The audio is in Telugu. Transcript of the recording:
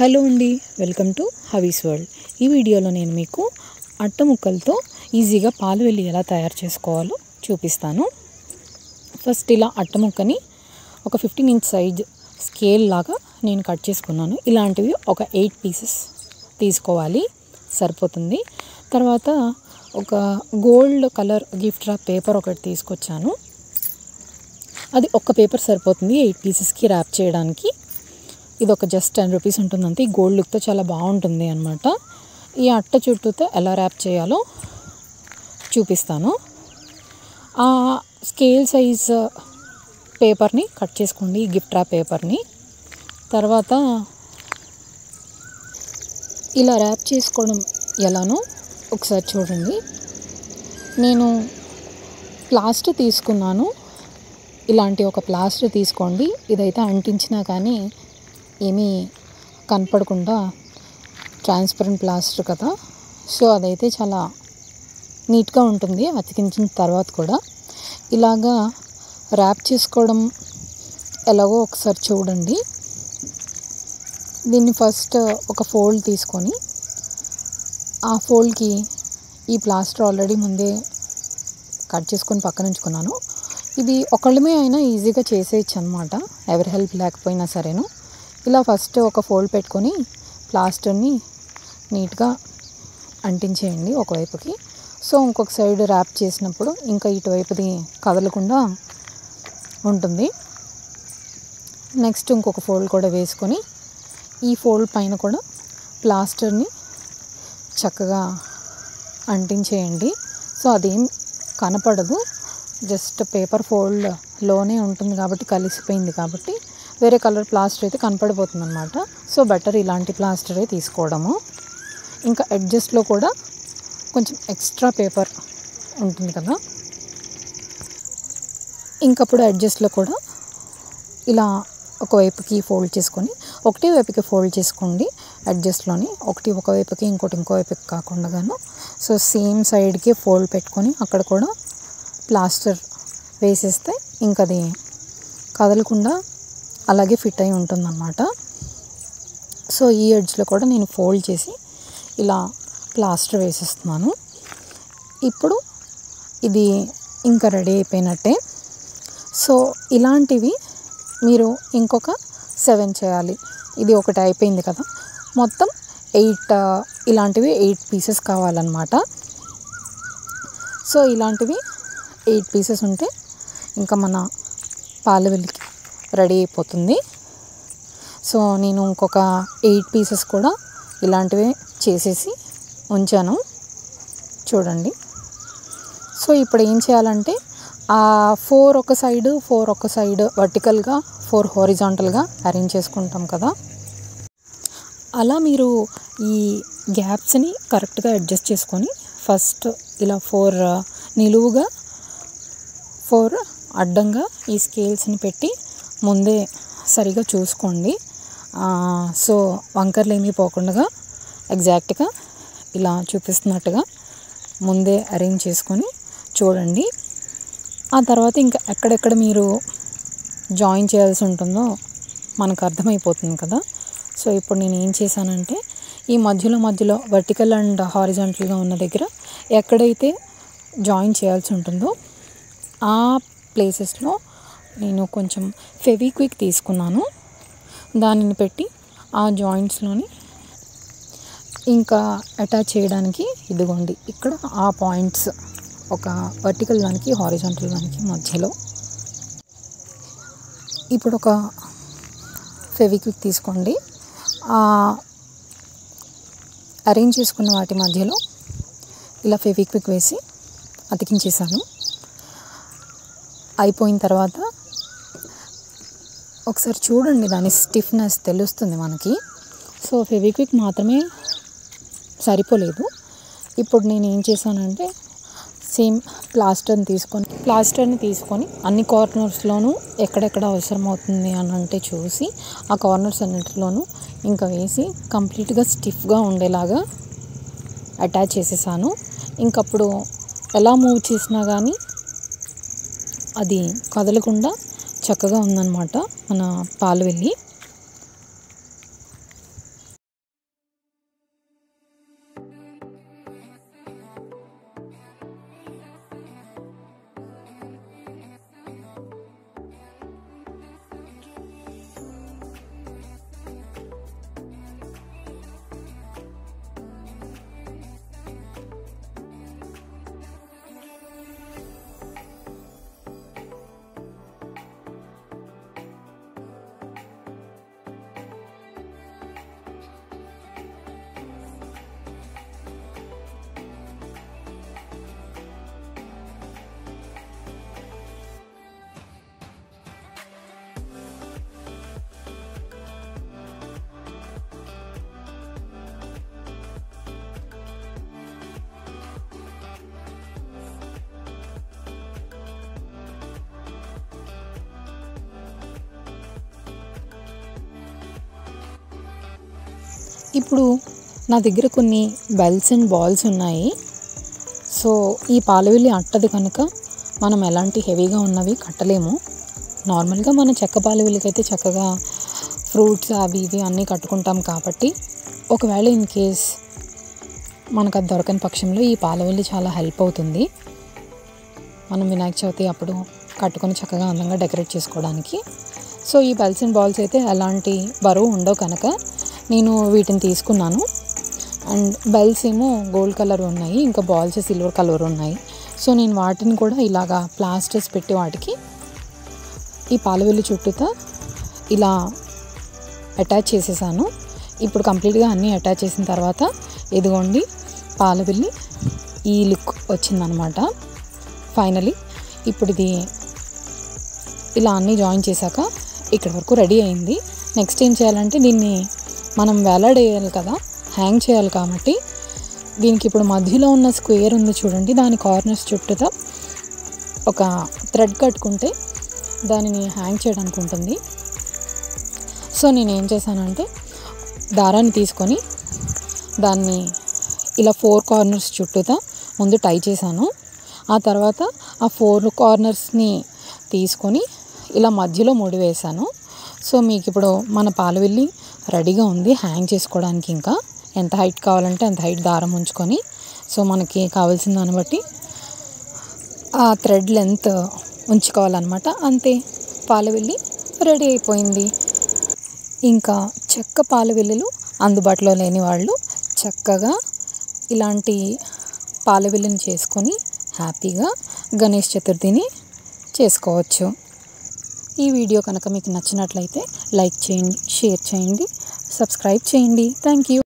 హలో అండి వెల్కమ్ టు హవీస్ వరల్డ్. ఈ వీడియోలో నేను మీకు అట్ట ముక్కలతో ఈజీగా పాలు వెల్లి ఎలా తయారు చేసుకోవాలో చూపిస్తాను. ఫస్ట్ ఇలా అట్ట ముక్కని ఒక ఫిఫ్టీన్ ఇంచ్ సైజ్ స్కేల్ లాగా నేను కట్ చేసుకున్నాను. ఇలాంటివి ఒక ఎయిట్ పీసెస్ తీసుకోవాలి సరిపోతుంది. తర్వాత ఒక gold colour gift wrap paper ఒకటి తీసుకొచ్చాను. అది ఒక్క పేపర్ సరిపోతుంది ఎయిట్ పీసెస్కి ర్యాప్ చేయడానికి. ఇది ఒక జస్ట్ టెన్ రూపీస్ ఉంటుంది ఈ గోల్డ్ లుక్తో చాలా బాగుంటుంది అనమాట ఈ అట్ట చుట్టూతో ఎలా ర్యాప్ చేయాలో చూపిస్తాను. ఆ స్కేల్ సైజ్ పేపర్ని కట్ చేసుకోండి ఈ గిఫ్ట్ ర్యాప్ పేపర్ని తర్వాత ఇలా ర్యాప్ చేసుకోవడం ఎలానో ఒకసారి చూడండి. నేను ప్లాస్టర్ తీసుకున్నాను. ఇలాంటి ఒక ప్లాస్టర్ తీసుకోండి. ఇదైతే అంటించినా కానీ ఏమీ కనపడకుండా ట్రాన్స్పరెంట్ ప్లాస్టర్ కదా. సో అదైతే చాలా నీట్గా ఉంటుంది. అతికించిన తర్వాత కూడా ఇలాగా ర్యాప్ చేసుకోవడం ఎలాగో ఒకసారి చూడండి. దీన్ని ఫస్ట్ ఒక ఫోల్డ్ తీసుకొని ఆ ఫోల్డ్కి ఈ ప్లాస్టర్ ఆల్రెడీ ముందే కట్ చేసుకొని పక్కన ఉంచుకున్నాను. ఇది ఒకళ్ళమే అయినా ఈజీగా చేసేయచ్చు అనమాట ఎవరి హెల్ప్ లేకపోయినా సరేను. ఇలా ఫస్ట్ ఒక ఫోల్డ్ పెట్టుకొని ప్లాస్టర్ని నీట్గా అంటించేయండి ఒకవైపుకి. సో ఇంకొక సైడ్ ర్యాప్ చేసినప్పుడు ఇంకా ఇటువైపుది కదలకుండా ఉంటుంది. నెక్స్ట్ ఇంకొక ఫోల్డ్ కూడా వేసుకొని ఈ ఫోల్డ్ పైన కూడా ప్లాస్టర్ని చక్కగా అంటించేయండి. సో అదేం కనపడదు. జస్ట్ పేపర్ ఫోల్డ్లోనే ఉంటుంది కాబట్టి కలిసిపోయింది కాబట్టి వేరే కలర్ ప్లాస్టర్ అయితే కనపడిపోతుంది అనమాట సో బెటర్ ఇలాంటి ప్లాస్టరే తీసుకోవడము. ఇంకా అడ్జస్ట్లో కూడా కొంచెం ఎక్స్ట్రా పేపర్ ఉంటుంది కదా. ఇంకప్పుడు అడ్జస్ట్లో కూడా ఇలా ఒకవైపుకి ఫోల్డ్ చేసుకొని ఒకటి వైపుకి ఫోల్డ్ చేసుకోండి అడ్జస్ట్లోని. ఒకటి ఒక వైపుకి ఇంకోటి ఇంకో వైపుకి కాకుండా సో సేమ్ సైడ్కి ఫోల్డ్ పెట్టుకొని అక్కడ కూడా ప్లాస్టర్ వేసేస్తే ఇంకది అది కదలకుండా అలాగే ఫిట్ అయి ఉంటుందన్నమాట. సో ఈ ఎడ్జ్లో కూడా నేను ఫోల్డ్ చేసి ఇలా ప్లాస్టర్ వేసేస్తున్నాను. ఇప్పుడు ఇది ఇంకా రెడీ అయిపోయినట్టే. సో ఇలాంటివి మీరు ఇంకొక సెవెన్ చేయాలి. ఇది ఒకటి అయిపోయింది కదా. మొత్తం ఎయిట్ ఇలాంటివి ఎయిట్ పీసెస్ కావాలన్నమాట. సో ఇలాంటివి ఎయిట్ పీసెస్ ఉంటే ఇంకా మన పాలవెల్లికి రెడీ అయిపోతుంది. సో నేను ఇంకొక ఎయిట్ పీసెస్ కూడా ఇలాంటివే చేసేసి ఉంచాను. చూడండి. సో ఇప్పుడు ఏం చేయాలంటే ఆ ఫోర్ ఒక సైడ్ ఫోర్ ఒక సైడ్ వర్టికల్గా ఫోర్ హోరిజాంటల్గా అరేంజ్ చేసుకుంటాం కదా. అలా మీరు ఈ గ్యాప్స్ని కరెక్ట్గా అడ్జస్ట్ చేసుకొని ఫస్ట్ ఇలా ఫోర్ నిలువుగా ఫోర్ అడ్డంగా ఈ స్కేల్స్ని పెట్టి ముందే సరిగా చూసుకోండి. సో వంకర్లు ఏమీ పోకుండా ఎగ్జాక్ట్గా ఇలా చూపిస్తున్నట్టుగా ముందే అరేంజ్ చేసుకొని చూడండి. ఆ తర్వాత ఇంకా ఎక్కడెక్కడ మీరు జాయిన్ చేయాల్సి ఉంటుందో మనకు అర్థమైపోతుంది కదా. సో ఇప్పుడు నేను ఏం చేశానంటే ఈ మధ్యలో మధ్యలో వర్టికల్ అండ్ హారిజాంటల్గా ఉన్న దగ్గర ఎక్కడైతే జాయిన్ చేయాల్సి ఉంటుందో ఆ ప్లేసెస్లో నేను కొంచెం ఫెవిక్విక్ తీసుకున్నాను. దానిని పెట్టి ఆ జాయింట్స్లోని ఇంకా అటాచ్ చేయడానికి ఇదిగోండి ఇక్కడ ఆ పాయింట్స్ ఒక వర్టికల్ దానికి హారిజాంటల్ దానికి మధ్యలో. ఇప్పుడు ఒక ఫెవిక్విక్ తీసుకోండి. అరేంజ్ చేసుకున్న వాటి మధ్యలో ఇలా ఫెవిక్విక్ వేసి అతికించేసాను అయిపోయిన తర్వాత ఒకసారి చూడండి దాని స్టిఫ్నెస్ తెలుస్తుంది మనకి. సో ఫెవిక్విక్ మాత్రమే సరిపోలేదు. ఇప్పుడు నేను ఏం చేశానంటే సేమ్ ప్లాస్టర్ని తీసుకొని ప్లాస్టర్ని తీసుకొని అన్ని కార్నర్స్లోనూ ఎక్కడెక్కడ అవసరం అవుతుంది అని అంటే చూసి ఆ కార్నర్స్ అన్నింటిలోనూ ఇంకా వేసి కంప్లీట్గా స్టిఫ్గా ఉండేలాగా అటాచ్ చేసేసాను. ఇంకప్పుడు ఎలా మూవ్ చేసినా కానీ అది కదలకుండా చక్కగా ఉందన్నమాట మన పాలు వెళ్ళి. ఇప్పుడు నా దగ్గర కొన్ని బెల్స్ అండ్ బాల్స్ ఉన్నాయి. సో ఈ పాలవిల్లి అట్టది కనుక మనం ఎలాంటి హెవీగా ఉన్నవి కట్టలేము. నార్మల్గా మన చెక్క పాలవిల్లికైతే చక్కగా ఫ్రూట్స్ అవి ఇవి అన్నీ కట్టుకుంటాం కాబట్టి ఒకవేళ ఇన్ కేస్ మనకు అది దొరకని పక్షంలో ఈ పాలవెల్లి చాలా హెల్ప్ అవుతుంది. మనం వినాయక చవితి అప్పుడు కట్టుకొని చక్కగా అందంగా డెకరేట్ చేసుకోవడానికి. సో ఈ బెల్స్ అండ్ బాల్స్ అయితే ఎలాంటి బరువు ఉండవు కనుక నేను వీటిని తీసుకున్నాను. అండ్ బెల్స్ ఏమో గోల్డ్ కలర్ ఉన్నాయి ఇంకా బాల్స్ సిల్వర్ కలర్ ఉన్నాయి. సో నేను వాటిని కూడా ఇలాగా ప్లాస్టర్స్ పెట్టి వాటికి ఈ పాలవెల్లి చుట్టూతా ఇలా అటాచ్ చేసేసాను. ఇప్పుడు కంప్లీట్గా అన్నీ అటాచ్ చేసిన తర్వాత ఇదిగోండి పాలవెల్లి ఈ లుక్ వచ్చిందనమాట. ఫైనలీ ఇప్పుడు ఇది ఇలా అన్నీ జాయిన్ చేశాక ఇక్కడ వరకు రెడీ అయింది. నెక్స్ట్ ఏం చేయాలంటే దీన్ని మనం వేలాడేయాలి కదా హ్యాంగ్ చేయాలి కాబట్టి. దీనికి ఇప్పుడు మధ్యలో ఉన్న స్క్వేర్ ఉంది చూడండి దాని కార్నర్స్ చుట్టూతో ఒక థ్రెడ్ కట్టుకుంటే దానిని హ్యాంగ్ చేయడానికి ఉంటుంది. సో నేను ఏం చేశానంటే దారాన్ని తీసుకొని దాన్ని ఇలా ఫోర్ కార్నర్స్ చుట్టూతా ముందు టై చేశాను. ఆ తర్వాత ఆ ఫోర్ కార్నర్స్ని తీసుకొని ఇలా మధ్యలో ముడి వేశాను. సో మీకు ఇప్పుడు మన పాలవెల్లి రెడీగా ఉంది హ్యాంగ్ చేసుకోవడానికి ఇంకా. ఎంత హైట్ కావాలంటే అంత హైట్ దారం ఉంచుకొని. సో మనకి కావాల్సిన దాన్ని బట్టి ఆ థ్రెడ్ లెంత్ ఉంచుకోవాలన్నమాట. అంతే పాలవెల్లి రెడీ అయిపోయింది. ఇంకా చెక్క పాలవెల్లులు అందుబాటులో లేని వాళ్ళు చక్కగా ఇలాంటి పాలవెల్లిని చేసుకొని హ్యాపీగా గణేష్ చతుర్థిని చేసుకోవచ్చు. ఈ వీడియో కనుక మీకు నచ్చినట్లయితే లైక్ చేయండి షేర్ చేయండి. సబ్స్క్రైబ్ చేయండి థ్యాంక్ యూ